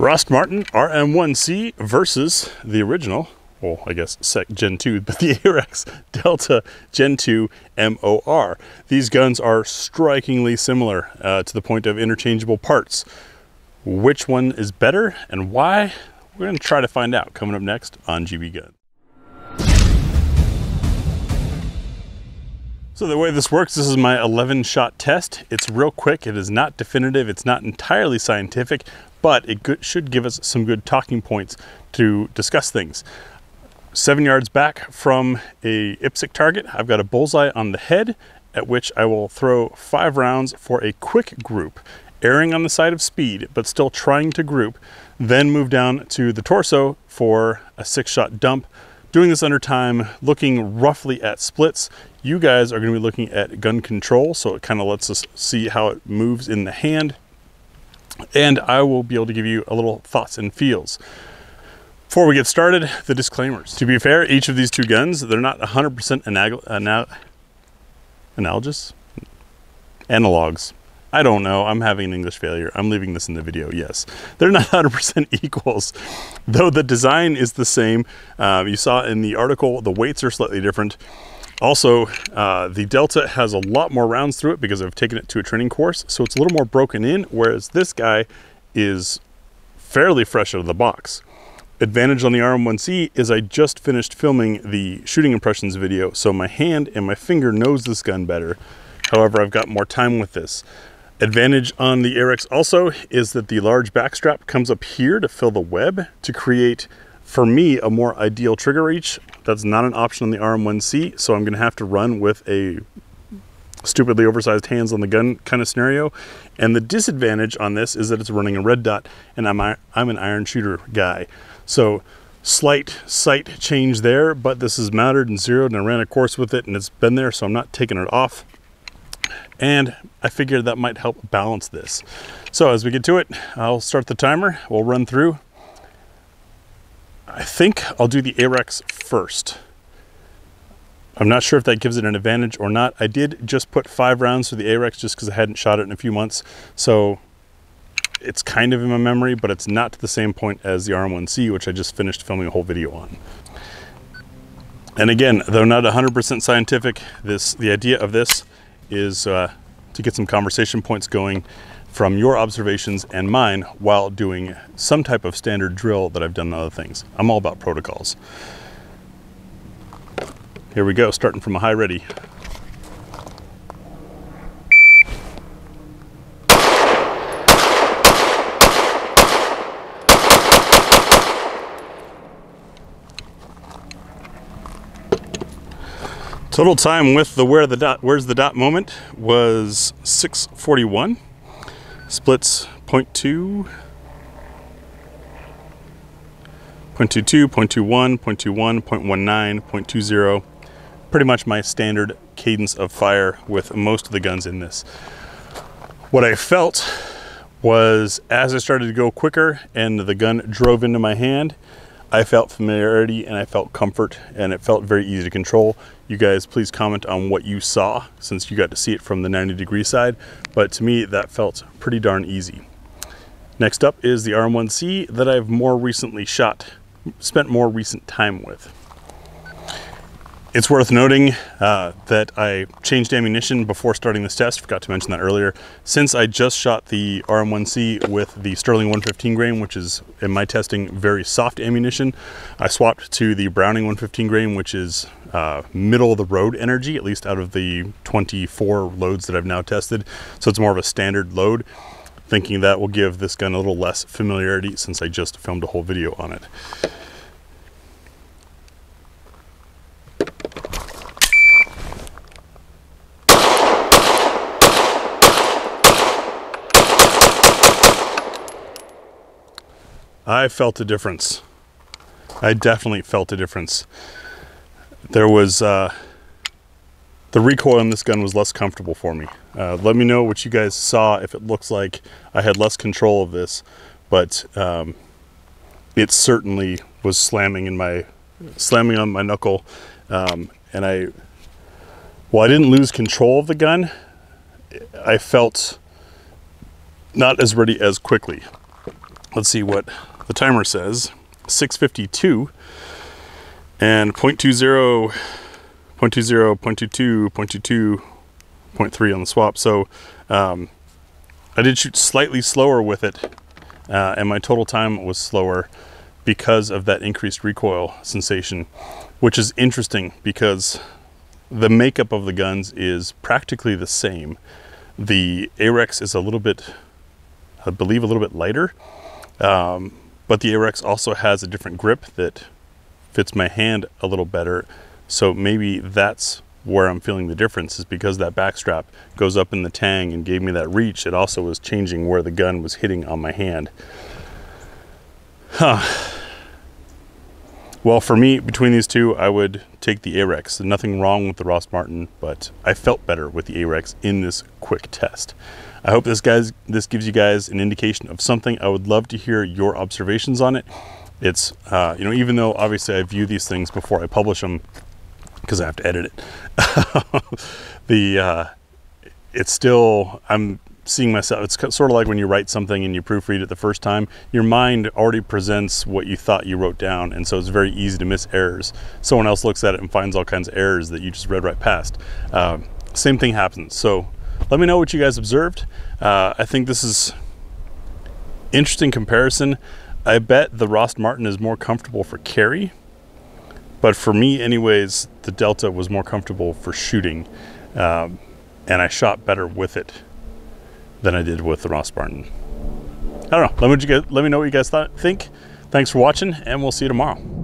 Rost Martin RM1C versus the original, well, I guess Sec Gen 2, but the Arex Delta Gen 2 MOR. These guns are strikingly similar uh, to the point of interchangeable parts. Which one is better and why? We're going to try to find out coming up next on GB Gun. So the way this works, this is my 11 shot test. It's real quick. It is not definitive. It's not entirely scientific, but it should give us some good talking points to discuss things. Seven yards back from a IPSC target, I've got a bullseye on the head at which I will throw five rounds for a quick group, erring on the side of speed, but still trying to group, then move down to the torso for a six shot dump. Doing this under time, looking roughly at splits. You guys are gonna be looking at gun control, so it kind of lets us see how it moves in the hand and I will be able to give you a little thoughts and feels. Before we get started, the disclaimers. To be fair, each of these two guns, they're not 100% anal anal analogous? Analogs. I don't know. I'm having an English failure. I'm leaving this in the video. Yes, they're not 100% equals, though the design is the same. Um, you saw in the article, the weights are slightly different. Also, uh, the Delta has a lot more rounds through it because I've taken it to a training course, so it's a little more broken in, whereas this guy is fairly fresh out of the box. Advantage on the RM1C is I just finished filming the shooting impressions video, so my hand and my finger knows this gun better. However, I've got more time with this. Advantage on the Arex also is that the large backstrap comes up here to fill the web to create for me, a more ideal trigger reach, that's not an option on the RM1C, so I'm gonna have to run with a stupidly oversized hands on the gun kind of scenario. And the disadvantage on this is that it's running a red dot and I'm, I'm an iron shooter guy. So slight sight change there, but this is mounted and zeroed and I ran a course with it and it's been there, so I'm not taking it off. And I figured that might help balance this. So as we get to it, I'll start the timer, we'll run through, I think I'll do the Arex first. I'm not sure if that gives it an advantage or not. I did just put five rounds for the Arex just because I hadn't shot it in a few months. So it's kind of in my memory, but it's not to the same point as the RM1C, which I just finished filming a whole video on. And again, though not 100% scientific, this the idea of this is uh, to get some conversation points going from your observations and mine while doing some type of standard drill that I've done on other things. I'm all about protocols. Here we go, starting from a high ready. Total time with the where the dot where's the dot moment was 641 splits 0.2, 0.22, 0.21, 0.21, 0.19, 0.20, pretty much my standard cadence of fire with most of the guns in this. What I felt was as I started to go quicker and the gun drove into my hand, I felt familiarity and I felt comfort and it felt very easy to control. You guys please comment on what you saw since you got to see it from the 90 degree side, but to me that felt pretty darn easy. Next up is the RM1C that I've more recently shot, spent more recent time with. It's worth noting uh, that I changed ammunition before starting this test, forgot to mention that earlier. Since I just shot the RM1C with the Sterling 115 grain, which is in my testing very soft ammunition, I swapped to the Browning 115 grain, which is uh, middle of the road energy, at least out of the 24 loads that I've now tested. So it's more of a standard load, thinking that will give this gun a little less familiarity since I just filmed a whole video on it. I felt a difference. I definitely felt a difference. There was, uh, the recoil on this gun was less comfortable for me. Uh, let me know what you guys saw, if it looks like I had less control of this, but um, it certainly was slamming in my, slamming on my knuckle. Um, and I, well, I didn't lose control of the gun. I felt not as ready as quickly. let's see what the timer says 652 and 0.20 0.20 0.22 0.22 0.3 on the swap. So um, I did shoot slightly slower with it uh, and my total time was slower because of that increased recoil sensation which is interesting because the makeup of the guns is practically the same. The Arex is a little bit I believe a little bit lighter. Um, but the Arex also has a different grip that fits my hand a little better. So maybe that's where I'm feeling the difference is because that backstrap goes up in the tang and gave me that reach. It also was changing where the gun was hitting on my hand. Huh. Well, for me, between these two, I would take the Arex. Nothing wrong with the Rost Martin, but I felt better with the Arex in this quick test. I hope this guys this gives you guys an indication of something. I would love to hear your observations on it. It's uh, you know even though obviously I view these things before I publish them because I have to edit it. the uh, it's still I'm seeing myself. It's sort of like when you write something and you proofread it the first time. Your mind already presents what you thought you wrote down, and so it's very easy to miss errors. Someone else looks at it and finds all kinds of errors that you just read right past. Uh, same thing happens. So let me know what you guys observed. Uh, I think this is interesting comparison. I bet the Rost Martin is more comfortable for carry, but for me, anyways, the Delta was more comfortable for shooting, um, and I shot better with it than I did with the Ross Barton. I don't know. Let me, let me know what you guys thought, think. Thanks for watching, and we'll see you tomorrow.